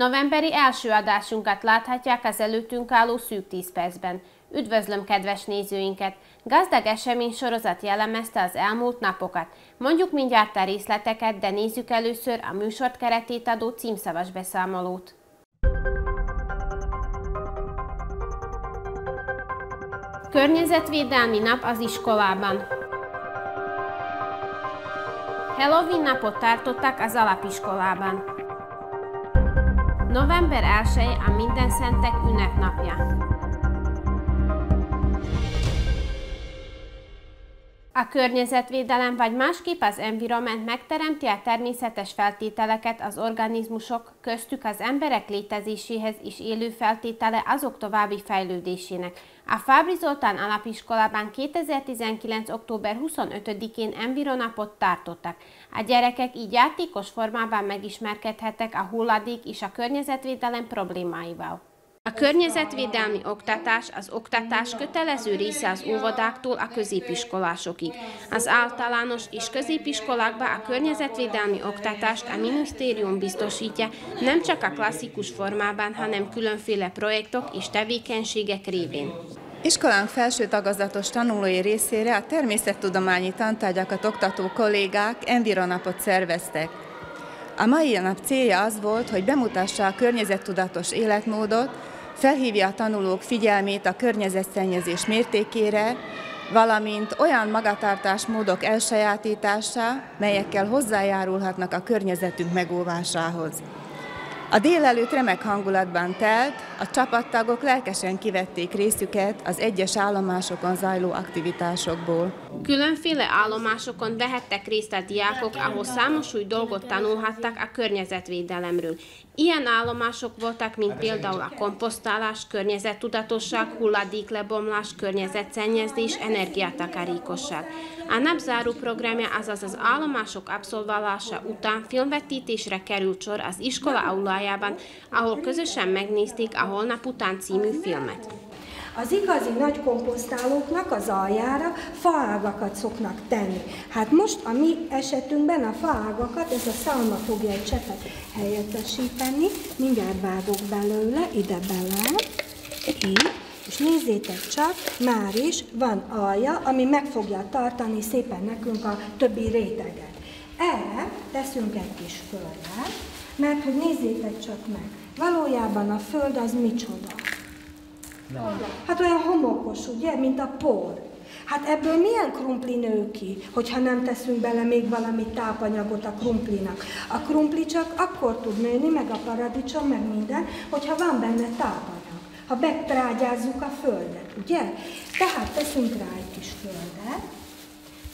Novemberi első adásunkat láthatják az előttünk álló szűk 10 percben. Üdvözlöm kedves nézőinket! Gazdag esemény sorozat jellemezte az elmúlt napokat. Mondjuk mindjárt a részleteket, de nézzük először a műsort keretét adó címszavas beszámolót. Környezetvédelmi nap az iskolában. Halloween napot tartottak az alapiskolában. November 1 a Minden Szentek ünnepnapja. A környezetvédelem vagy másképp az environment megteremti a természetes feltételeket az organizmusok, köztük az emberek létezéséhez is élő feltétele azok további fejlődésének. A Fábri Zoltán alapiskolában 2019. október 25-én environapot tartottak. A gyerekek így játékos formában megismerkedhettek a hulladék és a környezetvédelem problémáival. A környezetvédelmi oktatás az oktatás kötelező része az óvodáktól a középiskolásokig. Az általános és középiskolákban a környezetvédelmi oktatást a minisztérium biztosítja nem csak a klasszikus formában, hanem különféle projektok és tevékenységek révén. Iskolánk felső tagozatos tanulói részére a természettudományi tantárgyakat oktató kollégák environapot szerveztek. A mai nap célja az volt, hogy bemutassa a környezettudatos életmódot, felhívja a tanulók figyelmét a környezetszennyezés mértékére, valamint olyan magatartásmódok elsajátítása, melyekkel hozzájárulhatnak a környezetünk megóvásához. A délelőtt remek hangulatban telt, a csapattagok lelkesen kivették részüket az egyes állomásokon zajló aktivitásokból. Különféle állomásokon vehettek részt a diákok, ahol számos új dolgot tanulhattak a környezetvédelemről. Ilyen állomások voltak, mint például a komposztálás, környezettudatosság, hulladéklebomlás, környezetszennyezés, energiatakarékosság. A napzáró programja, azaz az állomások abszolválása után filmvetítésre került sor az iskola aulájában, ahol közösen megnézték a Holnap után című filmet. Az igazi nagy komposztálóknak az aljára faágakat szoknak tenni. Hát most a mi esetünkben a faágakat, ez a szalma fogja egy cseppet helyettesíteni, mindjárt vágok belőle, ide bele, így, és nézzétek csak, már is van alja, ami meg fogja tartani szépen nekünk a többi réteget. Erre teszünk egy kis földet, mert hogy nézzétek csak meg, valójában a föld az micsoda? Hát olyan homokos, ugye, mint a por. Hát ebből milyen krumpli nő ki, hogyha nem teszünk bele még valami tápanyagot a krumplinak? A krumpli csak akkor tud nőni, meg a paradicsom, meg minden, hogyha van benne tápanyag. Ha betrágyázzuk a földet, ugye? Tehát teszünk rá egy kis földet,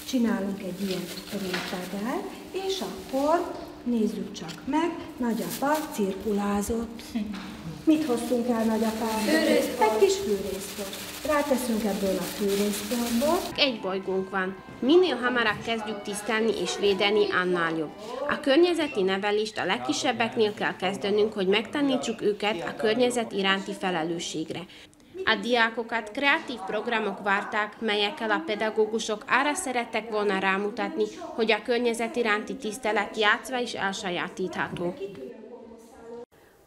csinálunk egy ilyen réteget, és akkor nézzük csak meg, nagyapa cirkulázott. Mit hoztunk el nagyapámból? Egy kis fűrészport. Ráteszünk ebből a fűrészportból. Egy bolygónk van. Minél hamarabb kezdjük tisztelni és védeni, annál jobb. A környezeti nevelést a legkisebbeknél kell kezdenünk, hogy megtanítsuk őket a környezet iránti felelősségre. A diákokat kreatív programok várták, melyekkel a pedagógusok arra szerettek volna rámutatni, hogy a környezet iránti tisztelet játszva is elsajátítható.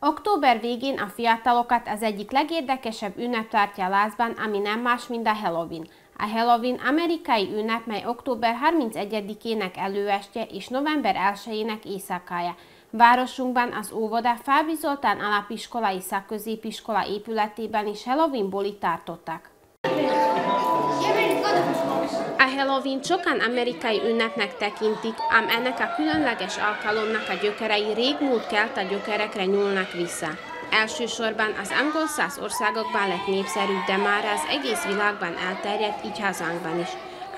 Október végén a fiatalokat az egyik legérdekesebb ünnep tartja lázban, ami nem más, mint a Halloween. A Halloween amerikai ünnep, mely október 31-ének előestje és november 1-ének éjszakája. Városunkban az óvoda Fábri Zoltán alapiskolai szakközépiskola épületében is Halloween buli tartottak. A Halloween sokan amerikai ünnepnek tekintik, ám ennek a különleges alkalomnak a gyökerei régmúlt kelta gyökerekre nyúlnak vissza. Elsősorban az angol száz országokban lett népszerű, de már az egész világban elterjedt, így hazánkban is.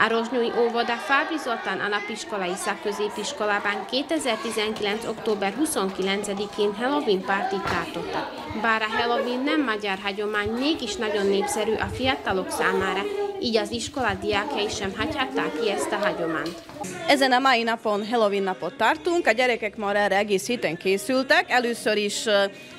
A Rozsnyói óvoda Fábri Zoltán alapiskolai szakközépiskolában 2019. október 29-én Halloween pártit tartottak. Bár a Halloween nem magyar hagyomány, mégis nagyon népszerű a fiatalok számára, így az iskola diákjai sem hagyhatták ki ezt a hagyományt. Ezen a mai napon Halloween napot tartunk, a gyerekek már erre egész héten készültek. Először is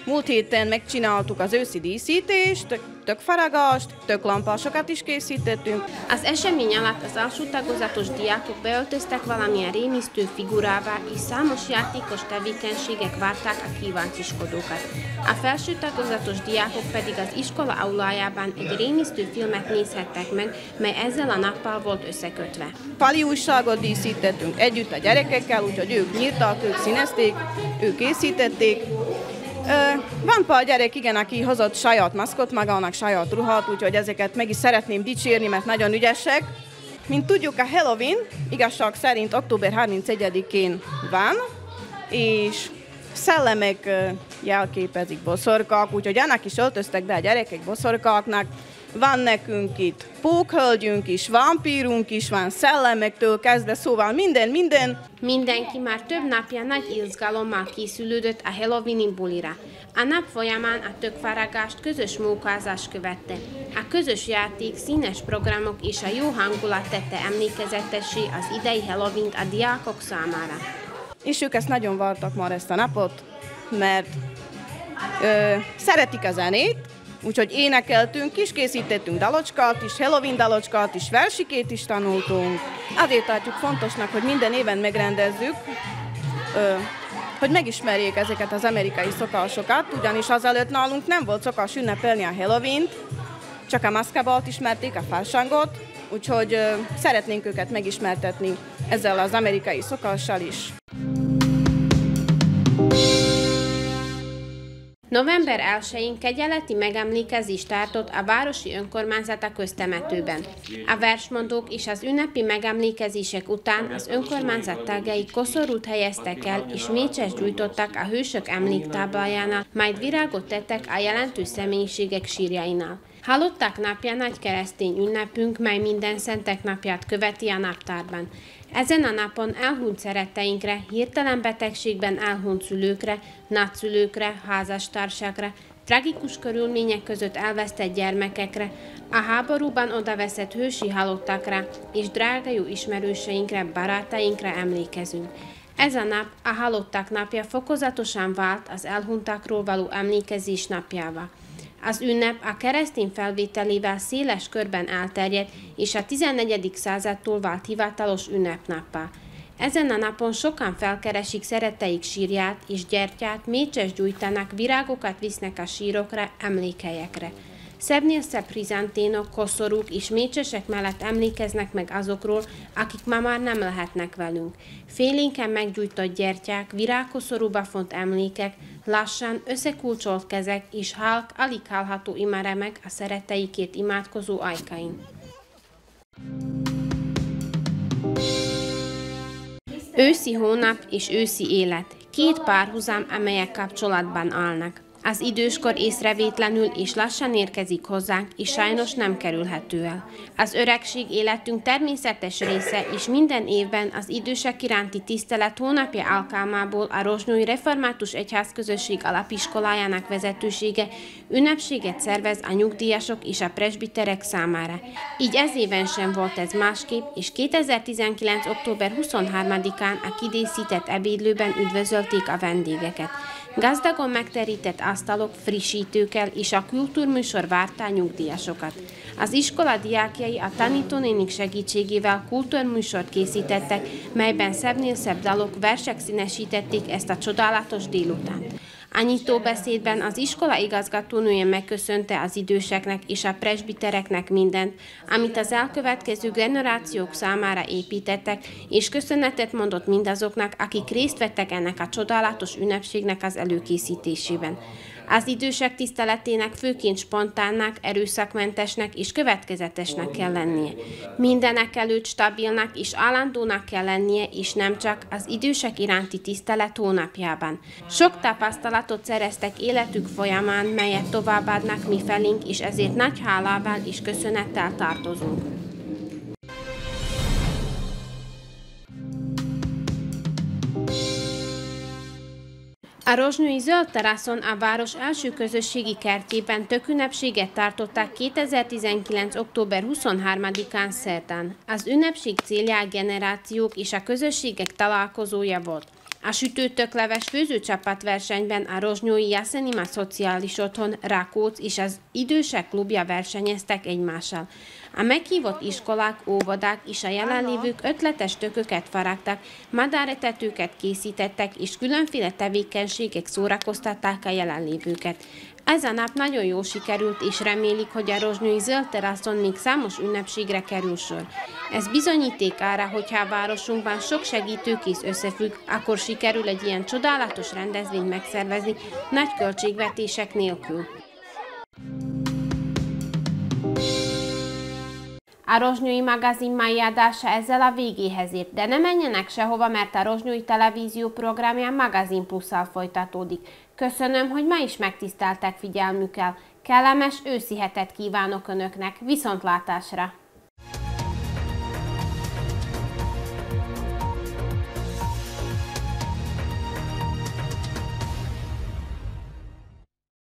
múlt héten megcsináltuk az őszi díszítést, tök faragast, tök lampasokat is készítettünk. Az esemény alatt az alsó tagozatos diákok beöltöztek valamilyen rémisztő figurává, és számos játékos tevékenységek várták a kíváncsiskodókat. A felső tagozatos diákok pedig az iskola aulájában egy rémisztő filmet nézhettek meg, mely ezzel a nappal volt összekötve. Pali újságot díszítettünk együtt a gyerekekkel, úgyhogy ők nyírtak, ők színezték, ők készítették, van pár gyerek, igen, aki hozott saját maszkot magának, saját ruhat, úgyhogy ezeket meg is szeretném dicsérni, mert nagyon ügyesek. Mint tudjuk, a Halloween igazság szerint október 31-én van, és szellemek jelképezik boszorkák, úgyhogy ennek is öltöztek be a gyerekek boszorkáknak. Van nekünk itt pókhölgyünk is, vampírunk is van, szellemektől kezdve, szóval minden, minden. Mindenki már több napja nagy izgalommal készülődött a Halloweeni bulira. A nap folyamán a tökfáragást közös mókázás követte. A közös játék, színes programok és a jó hangulat tette emlékezetessé az idei halloween a diákok számára. És ők ezt nagyon vártak már ezt a napot, mert ö, szeretik a zenét, Úgyhogy énekeltünk is, készítettünk dalocskát is, Halloween dalocskát is, versikét is tanultunk. Azért tartjuk fontosnak, hogy minden éven megrendezzük, hogy megismerjék ezeket az amerikai szokásokat, ugyanis azelőtt nálunk nem volt szokás ünnepelni a halloween csak a maszkabalt ismerték, a fásangot, úgyhogy szeretnénk őket megismertetni ezzel az amerikai szokással is. November 1-én kegyeleti megemlékezést tartott a városi önkormányzat a köztemetőben. A versmondók és az ünnepi megemlékezések után az önkormányzat tagjai koszorút helyeztek el és mécses gyújtottak a hősök emléktáblájánál, majd virágot tettek a jelentős személyiségek sírjainál. Halották napja nagy keresztény ünnepünk, mely minden szentek napját követi a naptárban. Ezen a napon elhunyt szeretteinkre, hirtelen betegségben elhunyt szülőkre, nagyszülőkre, házastársákra, tragikus körülmények között elvesztett gyermekekre, a háborúban odaveszett hősi halottakra és drága jó ismerőseinkre, barátainkra emlékezünk. Ez a nap, a halottak napja fokozatosan vált az elhuntakról való emlékezés napjával. Az ünnep a keresztény felvételével széles körben elterjedt, és a 14. századtól vált hivatalos ünnepnappá. Ezen a napon sokan felkeresik szeretteik sírját és gyertyát, mécses gyújtanak, virágokat visznek a sírokra, emlékelyekre. Szebbnél szebb hrizanténok, koszorúk és mécsesek mellett emlékeznek meg azokról, akik ma már nem lehetnek velünk. Félénken meggyújtott gyertyák, virágkoszorúba font emlékek, lassan összekulcsolt kezek és halk, alig hallható imaremek a szeretteikét imádkozó ajkain. Őszi hónap és őszi élet. Két párhuzam, amelyek kapcsolatban állnak. Az időskor észrevétlenül és lassan érkezik hozzánk, és sajnos nem kerülhető el. Az öregség életünk természetes része, és minden évben az idősek iránti tisztelet hónapja alkalmából a Rozsnói Református Egyházközösség alapiskolájának vezetősége ünnepséget szervez a nyugdíjasok és a presbiterek számára. Így ez éven sem volt ez másképp, és 2019. október 23-án a kidészített ebédlőben üdvözölték a vendégeket. Gazdagon megterített asztalok, frissítőkkel és a kultúrműsor vártá nyugdíjasokat. Az iskola diákjai a tanítónénik segítségével kultúrműsort készítettek, melyben szebbnél szebb dalok, versek színesítették ezt a csodálatos délutánt. A nyitó beszédben az iskola igazgatónője megköszönte az időseknek és a presbitereknek mindent, amit az elkövetkező generációk számára építettek, és köszönetet mondott mindazoknak, akik részt vettek ennek a csodálatos ünnepségnek az előkészítésében. Az idősek tiszteletének főként spontánnak, erőszakmentesnek és következetesnek kell lennie. Mindenek előtt stabilnak és állandónak kell lennie, és nem csak az idősek iránti tisztelet hónapjában. Sok tapasztalatot szereztek életük folyamán, melyet továbbadnak mi felénk, és ezért nagy hálával és köszönettel tartozunk. A Rozsnői Zöld Teraszon a város első közösségi kertjében tökünnepséget tartották 2019. október 23-án szerdán. Az ünnepség célja a generációk és a közösségek találkozója volt. A sütőtökleves főzőcsapat versenyben a Rozsnyói Jaszenima Szociális Otthon, Rákóc és az Idősek Klubja versenyeztek egymással. A meghívott iskolák, óvodák és a jelenlévők ötletes tököket faragtak, madáretetőket készítettek, és különféle tevékenységek szórakoztatták a jelenlévőket. Ez a nap nagyon jó sikerült, és remélik, hogy a rozsnyói zöld teraszon még számos ünnepségre kerül sor. Ez bizonyíték arra, hogyha a városunkban sok segítőkész összefügg, akkor sikerül egy ilyen csodálatos rendezvényt megszervezni nagy költségvetések nélkül. A Rozsnyói magazin mai adása ezzel a végéhez ért, de ne menjenek sehova, mert a Rozsnyói televízió programja Magazin Plusszal folytatódik. Köszönöm, hogy ma is megtiszteltek figyelmükkel. Kellemes őszi hetet kívánok Önöknek. Viszontlátásra!